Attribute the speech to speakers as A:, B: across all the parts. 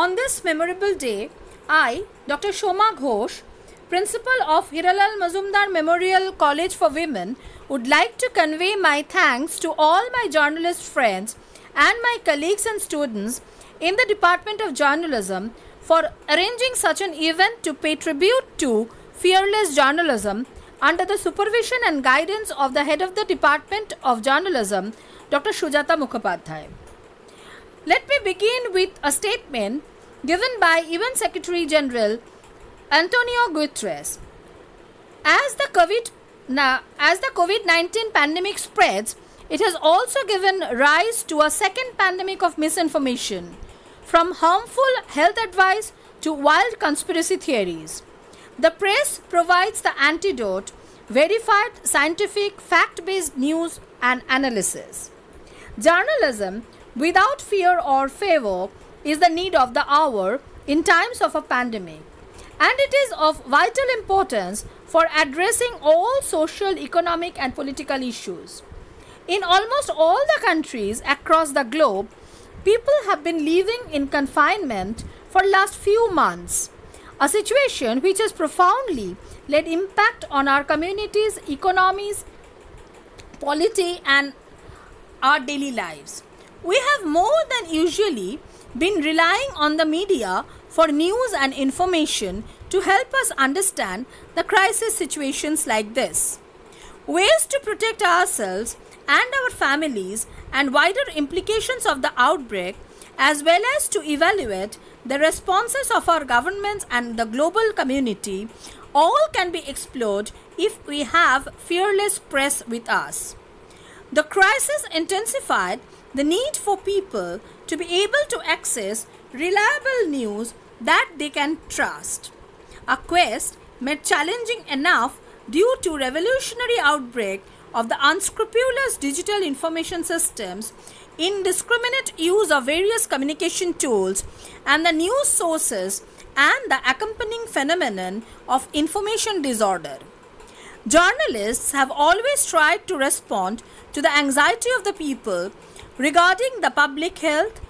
A: On this memorable day, I, Dr. Shoma Ghosh, Principal of Hiralal Mazumdar Memorial College for Women, would like to convey my thanks to all my journalist friends and my colleagues and students in the Department of Journalism for arranging such an event to pay tribute to fearless journalism under the supervision and guidance of the head of the Department of Journalism, Dr. Shujata Mukhopadhyay. Let me begin with a statement given by UN Secretary General Antonio Guterres. As the COVID now, as the COVID-19 pandemic spreads, it has also given rise to a second pandemic of misinformation, from harmful health advice to wild conspiracy theories. The press provides the antidote, verified scientific fact-based news and analysis. Journalism without fear or favor is the need of the hour in times of a pandemic and it is of vital importance for addressing all social, economic, and political issues. In almost all the countries across the globe, people have been living in confinement for last few months, a situation which has profoundly led impact on our communities, economies, polity, and our daily lives. We have more than usually been relying on the media for news and information to help us understand the crisis situations like this. Ways to protect ourselves and our families and wider implications of the outbreak as well as to evaluate the responses of our governments and the global community all can be explored if we have fearless press with us. The crisis intensified the need for people to be able to access reliable news that they can trust. A quest made challenging enough due to revolutionary outbreak of the unscrupulous digital information systems, indiscriminate use of various communication tools, and the news sources and the accompanying phenomenon of information disorder. Journalists have always tried to respond to the anxiety of the people regarding the public health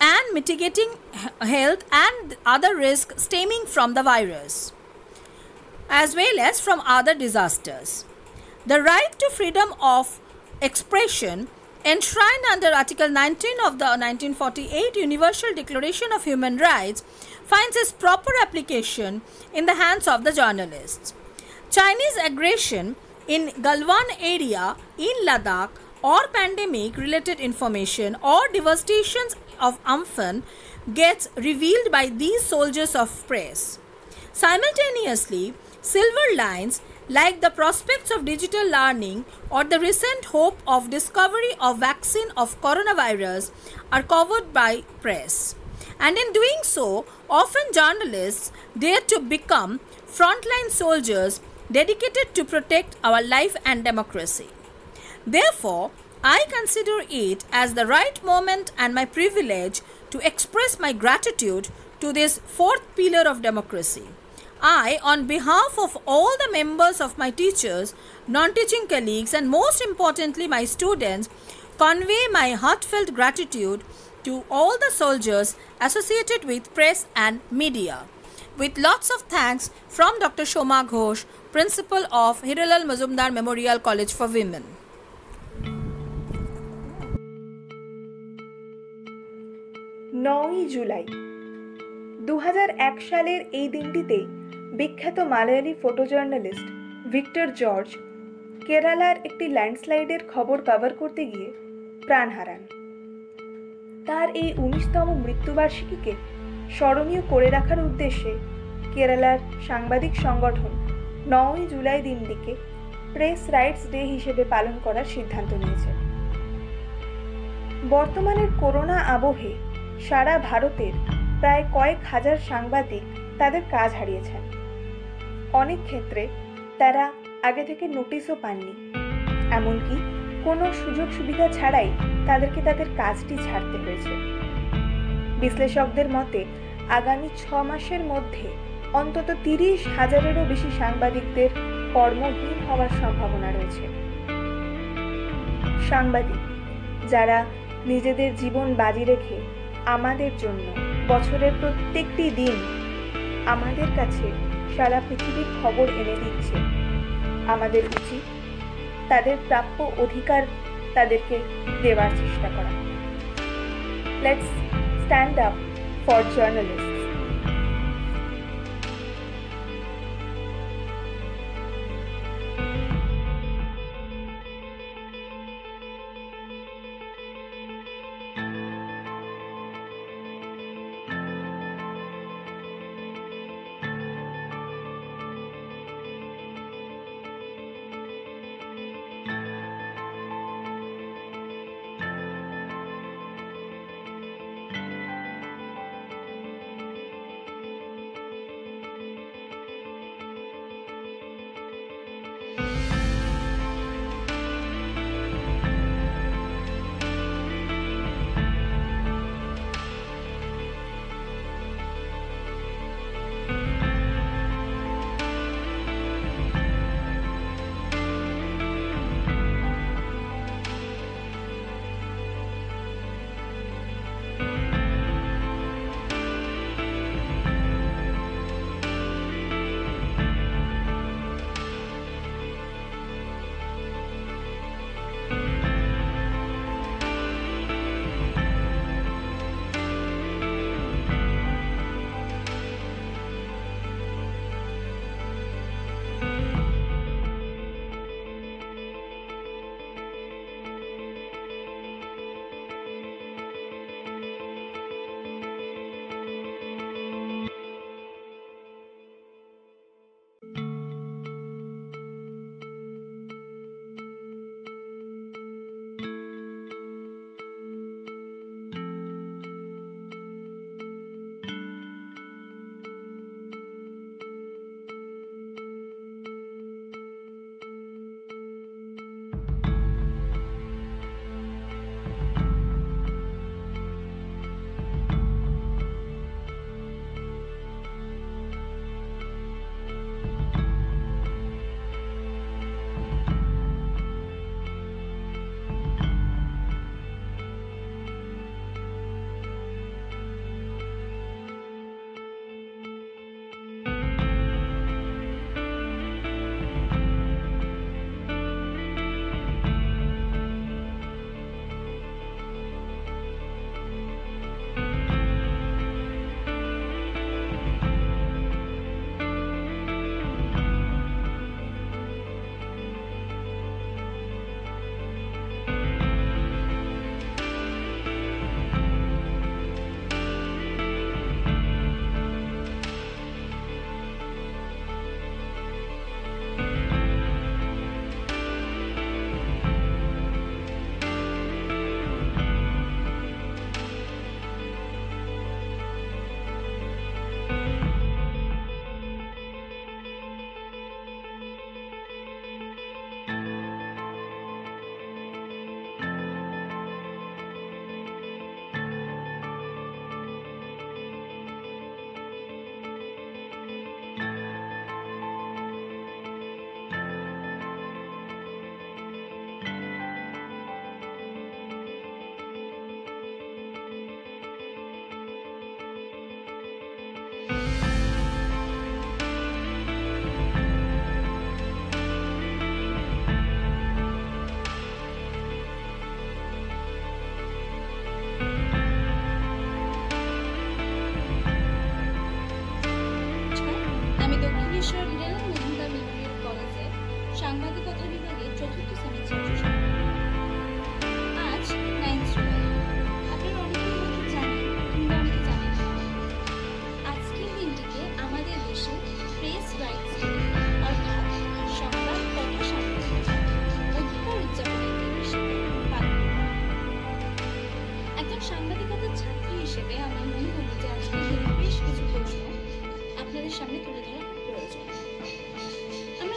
A: and mitigating health and other risks stemming from the virus, as well as from other disasters. The right to freedom of expression enshrined under Article 19 of the 1948 Universal Declaration of Human Rights finds its proper application in the hands of the journalists. Chinese aggression in Galwan area in Ladakh or pandemic related information or devastations of Amphan gets revealed by these soldiers of press. Simultaneously, silver lines like the prospects of digital learning or the recent hope of discovery of vaccine of coronavirus are covered by press. And in doing so, often journalists dare to become frontline soldiers dedicated to protect our life and democracy. Therefore, I consider it as the right moment and my privilege to express my gratitude to this fourth pillar of democracy. I, on behalf of all the members of my teachers, non teaching colleagues, and most importantly my students, convey my heartfelt gratitude to all the soldiers associated with press and media. With lots of thanks from Dr. Shoma Ghosh, Principal of Hiralal Mazumdar Memorial College for Women.
B: নয়ই জুলাই। দু হাজার এক সালের এই দিনটিতে বিখ্যাত Malayali photo journalist Victor George কেরালার একটি ল্যান্ডস্লাইডের খবর কভার করতে গিয়ে প্রাণ হারান। তার এই উনিশতম মৃত্যুবার্ষিকীকে স্মরণীয় করে রাখার উদ্দেশ্যে কেরালার সাংবাদিক সংগঠন নয়ই জুলাই দিনটিকে প্রেস রাইটস ডে হিসেবে পালন করার সিদ্ধান্ত নিয়েছে। বর্তমানের করোনা আবহে সারা ভারতের প্রায় কয়েক হাজার সাংবাদিক তাদের কাজ হারিয়েছেন। অনেক ক্ষেত্রে তারা আগে থেকে নোটিশও পাননি। এমনকি কোনো সুযোগ সুবিধা ছাড়াই তাদেরকে তাদের কাজটি ছাড়তে হয়েছে। বিশ্লেষকদের মতে, আগামী ছ মাসের মধ্যে অন্তত তিরিশ হাজারেরও বেশি সাংবাদিকদের কর্মহীন হওয়ার সম্ভাবনা রয়েছে। সাংবাদিক, যারা নিজেদের জীবন বাজি রেখে আমাদের জন্য বছরের প্রত্যেকটি দিন আমাদের কাছে সারা পৃথিবীর খবর এনে দিচ্ছে। আমাদের উচিত তাদের প্রাপ্য অধিকার তাদেরকে দেওয়ার চেষ্টা করা। Let's stand up for journalist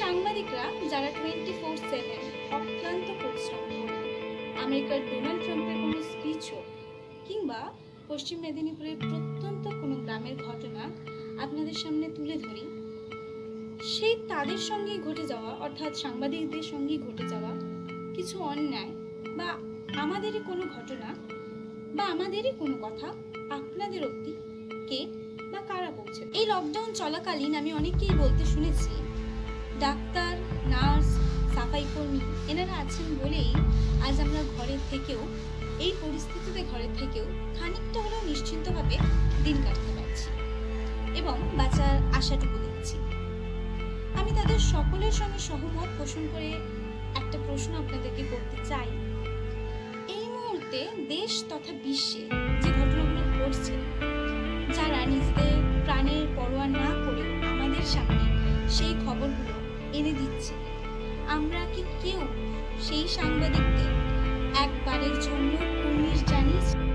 C: সাংবাদিকরা যারা টোয়েন্টি ফোর সেভেন অক্লান্ত পরিশ্রম করি। আমেরিকার ডোনাল্ড ট্রাম্পের কোনো স্পিচ হোক কিংবা পশ্চিম মেদিনীপুরের প্রত্যন্ত কোনো গ্রামের ঘটনা আপনাদের সামনে তুলে ধরি, সেই তাদের সঙ্গেই ঘটে যাওয়া অর্থাৎ সাংবাদিকদের সঙ্গেই ঘটে যাওয়া কিছু অন্যায় বা আমাদেরই কোনো ঘটনা বা আমাদেরই কোনো কথা আপনাদের অব্দি কে বা কারা পৌঁছে এই লকডাউন চলাকালীন আমি অনেককেই বলতে শুনেছি ডাক্তার, নার্স, সাফাই কর্মী এনারা আছেন বলেই আজ আমরা ঘরের থেকেও, এই পরিস্থিতিতে ঘরের থেকেও খানিকটা হলেও নিশ্চিন্তভাবে দিন কাটতে পারছি এবং বাঁচার আশাটুকু দেখছি। আমি তাদের সকলের সঙ্গে সহমত পোষণ করে একটা প্রশ্ন আপনাদেরকে করতে চাই। এই মুহূর্তে দেশ তথা বিশ্বে যে ঘটনাগুলো ঘটছে, যারা নিজেদের প্রাণের পরোয়া না করে আমাদের সামনে সেই খবরগুলো এনে দিচ্ছে। আমরা কি কেউ সেই সাংবাদিকদের একবারের জন্য উনিশ জানিয়েছি?